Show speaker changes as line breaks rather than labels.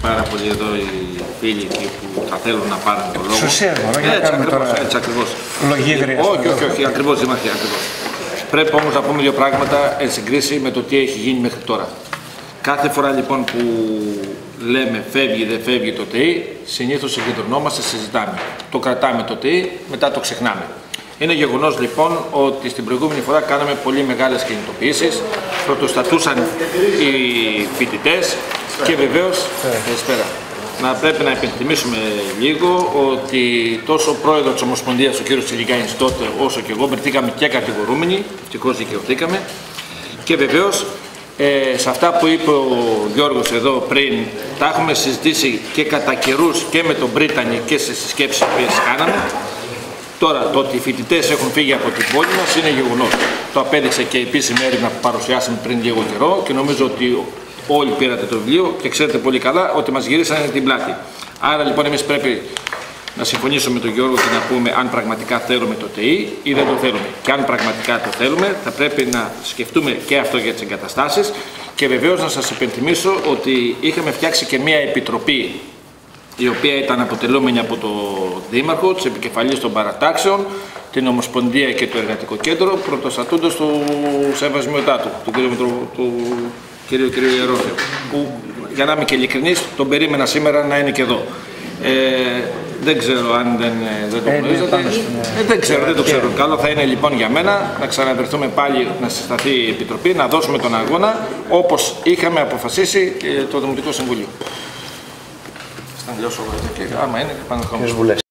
πάρα πολύ εδώ οι φίλοι εκεί που θα θέλουν να πάρουν το λόγο.
Σου σέρνω, για να
έτσι,
κάνουμε
ακριβώς,
τώρα
έτσι ακριβώς.
λογίδρια.
Όχι, όχι, όχι, ακριβώς Δήμαρχε, ακριβώς. Πρέπει όμως να πούμε δύο πράγματα εν συγκρίση με το τι έχει γίνει μέχρι τώρα. Κάθε φορά λοιπόν που λέμε φεύγει, δεν φεύγει το ΤΕΙ, συνήθως συγκεντρωνόμαστε, συζητάμε. Το κρατάμε το ΤΕΙ, μετά το ξεχνάμε. Είναι γεγονός λοιπόν ότι στην προηγούμενη φορά κάναμε πολύ μεγάλες κινητοποιήσεις, πρωτοστατούσαν οι φοιτητές και βεβαίως, καλησπέρα, να πρέπει να υπενθυμίσουμε λίγο ότι τόσο ο πρόεδρος της Ομοσπονδίας, ο κ. Τσιλικάνης τότε, όσο και εγώ, βρεθήκαμε και κατηγορούμενοι, ευτυχώς δικαιωθήκαμε, και βεβαίως ε, σε αυτά που είπε ο Γιώργος εδώ πριν, τα έχουμε συζητήσει και κατά καιρούς και με τον Πρίτανη και σε συσκέψεις που κάναμε. Τώρα, το ότι οι φοιτητές έχουν φύγει από την πόλη μας είναι γεγονός. Το απέδειξε και η επίσημη έρευνα που παρουσιάσαμε πριν λίγο καιρό και νομίζω ότι όλοι πήρατε το βιβλίο και ξέρετε πολύ καλά ότι μας γυρίσανε την πλάτη. Άρα λοιπόν εμείς πρέπει να συμφωνήσουμε με τον Γιώργο και να πούμε αν πραγματικά θέλουμε το ΤΕΙ ή δεν το θέλουμε. Και αν πραγματικά το θέλουμε, θα πρέπει να σκεφτούμε και αυτό για τις εγκαταστάσεις. Και βεβαίως να σας υπενθυμίσω ότι είχαμε φτιάξει και μια επιτροπή η οποία ήταν αποτελούμενη από το Δήμαρχο, τις επικεφαλής των παρατάξεων, την Ομοσπονδία και το Εργατικό Κέντρο, πρωτοστατούντος του Σεβασμιωτάτου, του κ. Του, του κ. Ιερόφεου, που για να είμαι και ειλικρινής, τον περίμενα σήμερα να είναι και εδώ. Ε, δεν ξέρω αν δεν, δεν το γνωρίζετε. Ε, δεν ξέρω, δεν το ξέρω. Καλό θα είναι λοιπόν για μένα να ξαναβρεθούμε πάλι να συσταθεί η Επιτροπή, να δώσουμε τον αγώνα όπως είχαμε αποφασίσει το Δημοτικό Συμβούλιο. Θα τελειώσω εγώ και άμα είναι πάνω